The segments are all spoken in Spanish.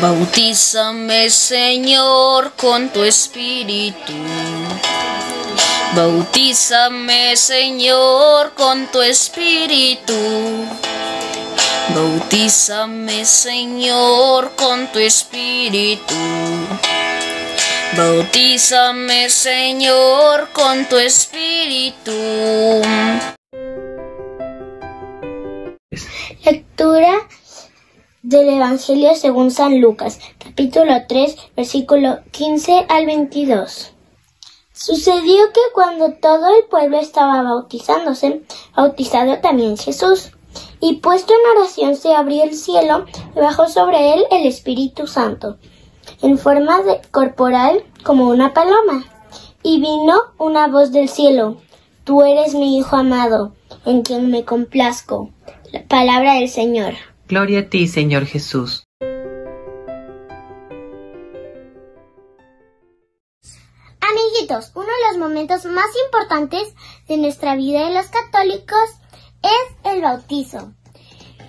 Bautízame, Señor, con tu espíritu. Bautízame, Señor, con tu espíritu. Bautízame, Señor, con tu espíritu. Bautízame, Señor, con tu espíritu. Lectura del Evangelio según San Lucas, capítulo 3, versículo 15 al 22. Sucedió que cuando todo el pueblo estaba bautizándose, bautizado también Jesús, y puesto en oración se abrió el cielo y bajó sobre él el Espíritu Santo, en forma de corporal como una paloma. Y vino una voz del cielo, Tú eres mi Hijo amado, en quien me complazco. La palabra del Señor. Gloria a ti, Señor Jesús. Amiguitos, uno de los momentos más importantes de nuestra vida de los católicos es el bautizo.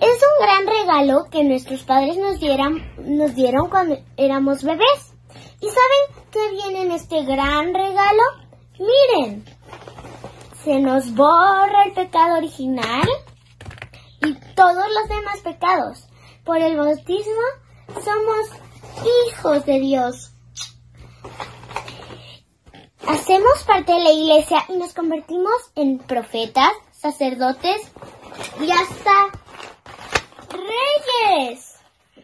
Es un gran regalo que nuestros padres nos, nos dieron cuando éramos bebés. ¿Y saben qué viene en este gran regalo? Miren, se nos borra el pecado original y todos los demás pecados. Por el bautismo somos hijos de Dios. Hacemos parte de la iglesia y nos convertimos en profetas, sacerdotes y hasta reyes.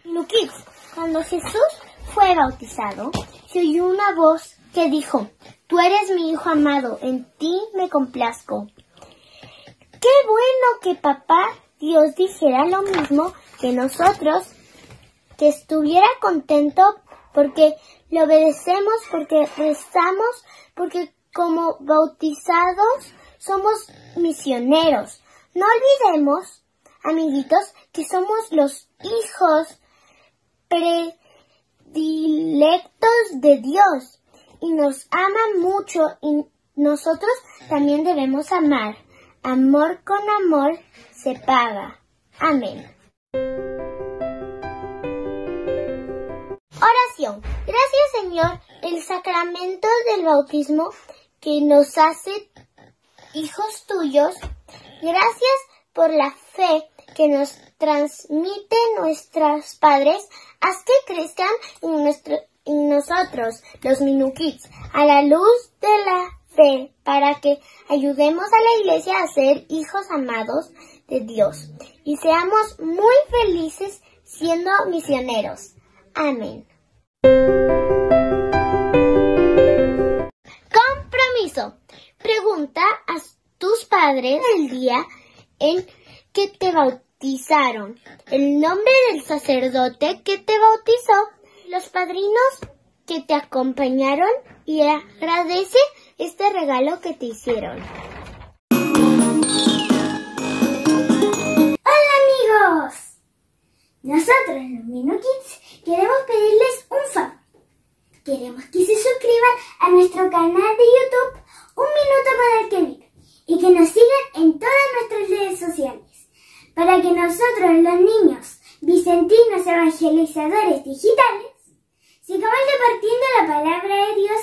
Luquix, cuando Jesús fue bautizado, se oyó una voz que dijo, Tú eres mi hijo amado, en ti me complazco. Qué bueno que papá Dios dijera lo mismo que nosotros, que estuviera contento porque le obedecemos, porque rezamos, porque como bautizados somos misioneros. No olvidemos, amiguitos, que somos los hijos predilectos de Dios y nos ama mucho y nosotros también debemos amar. Amor con amor se paga. Amén. Oración. Gracias Señor, el sacramento del bautismo que nos hace hijos tuyos. Gracias por la fe que nos transmite nuestros padres. Haz que crezcan en, nuestro, en nosotros, los Minukids, a la luz de la fe, para que ayudemos a la iglesia a ser hijos amados de Dios y seamos muy felices siendo misioneros. Amén. Compromiso. Pregunta a tus padres el día en que te bautizaron, el nombre del sacerdote que te bautizó, los padrinos que te acompañaron y agradece este regalo que te hicieron. Hola amigos, nosotros los Minukids queremos pedirles un favor. Queremos que se suscriban a nuestro canal de YouTube Un Minuto para el que vive y que nos sigan en todas nuestras redes sociales para que nosotros los niños vicentinos evangelizadores digitales sigamos repartiendo la palabra de Dios